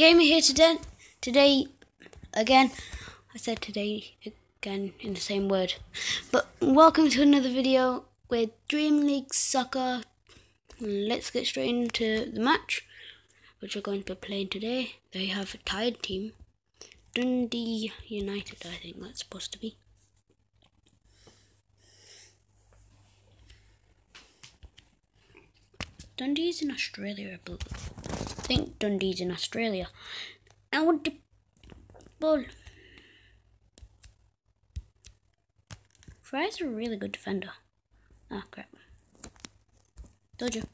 Gamer here today. Today, again, I said today again in the same word. But welcome to another video with Dream League Soccer. Let's get straight into the match, which we're going to be playing today. They have a tied team. Dundee United, I think that's supposed to be. Dundee's in Australia, I believe. I think Dundee's in Australia. I want the ball. Fry's a really good defender. Ah, crap. Told you.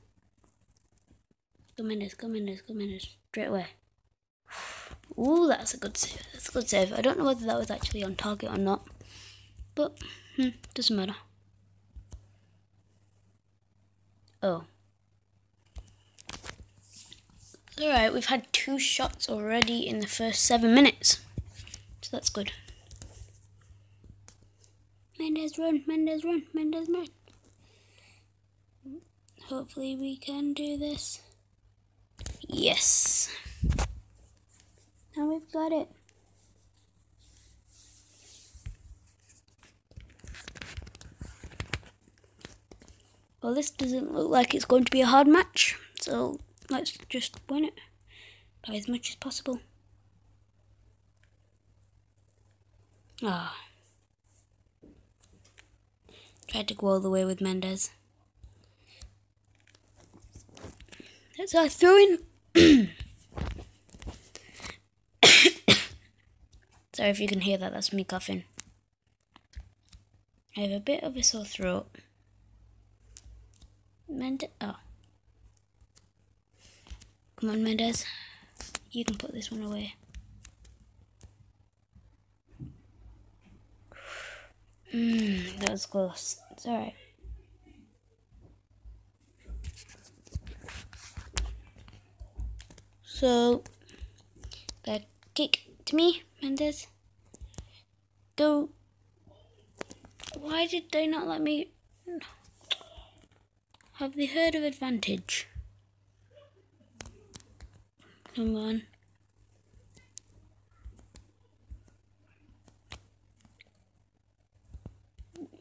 Go Mendes, go Mendes, go Mendes. Straight away. Ooh, that's a good save. That's a good save. I don't know whether that was actually on target or not. But, hmm, doesn't matter. Oh. Alright, we've had two shots already in the first seven minutes. So that's good. Mendes run, Mendes run, Mendes run. Hopefully we can do this. Yes. Now we've got it. Well, this doesn't look like it's going to be a hard match, so let's just win it by as much as possible. Ah. Tried to go all the way with Mendes. That's our throwing. Sorry if you can hear that, that's me coughing. I have a bit of a sore throat. Mendes. Oh. Come on, Mendes. You can put this one away. Mmm, that was close. It's alright. So, that kick to me, Mendes. Go. Why did they not let me? Have they heard of advantage? Come on.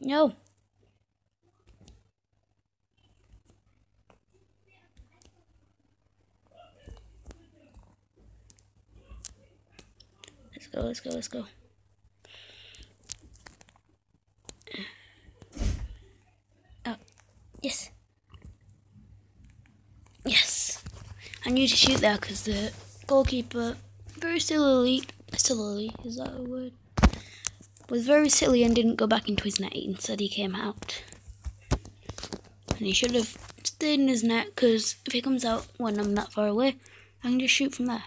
No. Let's go, let's go, let's go. Oh, yes. Yes. I need to shoot there because the goalkeeper, very silly, silly, is that a word? Was very silly and didn't go back into his net. Instead, he came out. And he should have stayed in his net because if he comes out when I'm that far away, I can just shoot from there.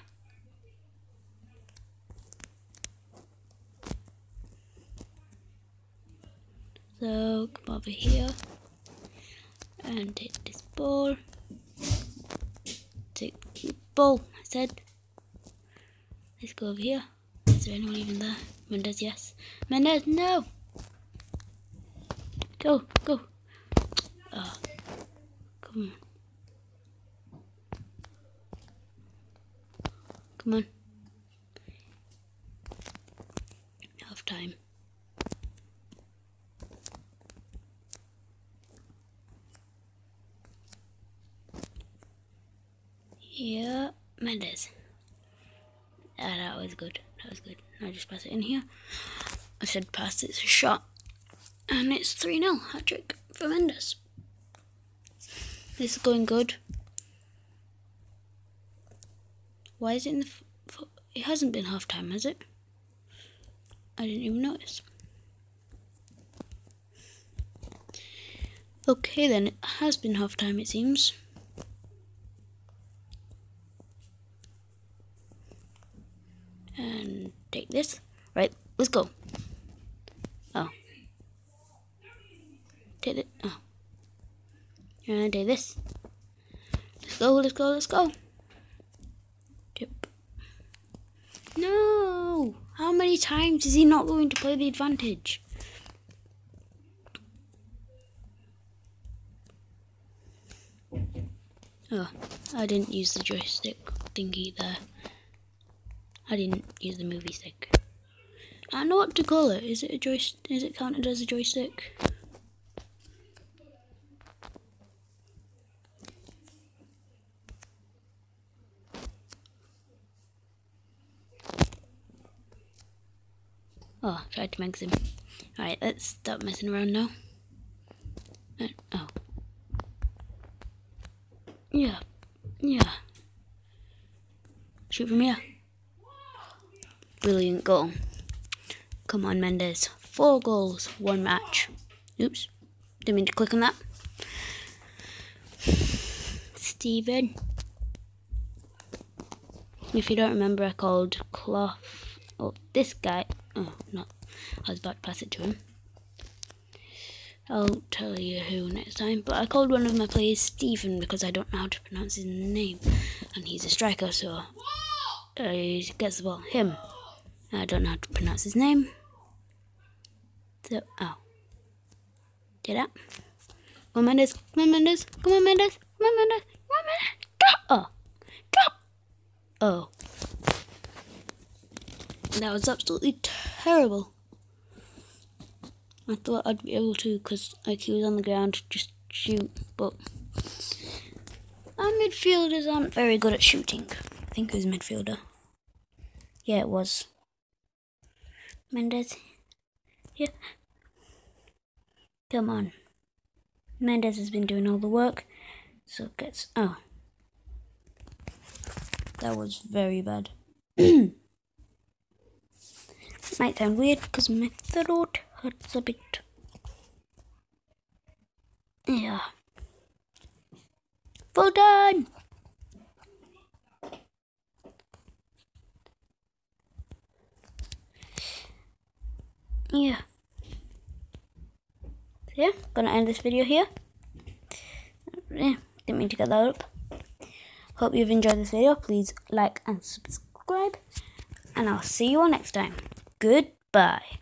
So, come over here and hit this ball. Ball, I said. Let's go over here. Is there anyone even there? Mendes, yes. Mendes, no! Go, go. Oh, come on. Come on. Half time. Yeah, Mendes. Ah, that was good. That was good. I just pass it in here. I said pass, it's a shot. And it's 3 0 hat trick for Mendes. This is going good. Why is it in the. it hasn't been half time, has it? I didn't even notice. Okay, then it has been half time, it seems. And take this. Right, let's go. Oh. Take it. Oh. And take this. Let's go, let's go, let's go. Yep. No! How many times is he not going to play the advantage? Oh, I didn't use the joystick thingy there. I didn't use the movie stick. I don't know what to call it. Is it a joystick? Is it counted as a joystick? Oh, tried to max him. Alright, let's stop messing around now. Oh. Yeah. Yeah. Shoot from here. Brilliant goal. Come on, Mendes. Four goals, one match. Oops. Didn't mean to click on that. Steven. If you don't remember, I called Clough. Oh, this guy. Oh, no. I was about to pass it to him. I'll tell you who next time. But I called one of my players Stephen because I don't know how to pronounce his name. And he's a striker, so uh, he gets the ball. Him. I don't know how to pronounce his name. So, oh. Get up. Come on, Mendes. Come on, Mendes. Come on, Mendes. Come on, Mendes. Come on, Mendes. Drop. Oh. Drop. Oh. That was absolutely terrible. I thought I'd be able to because like he was on the ground just shoot, but our midfielders aren't very good at shooting. I think it was midfielder. Yeah, it was. Mendes. Yeah. Come on. Mendes has been doing all the work. So gets oh. That was very bad. might sound weird because my throat hurts a bit. Yeah. Well done! Yeah. So yeah, gonna end this video here. Yeah, didn't mean to get that up. Hope you've enjoyed this video. Please like and subscribe. And I'll see you all next time. Goodbye.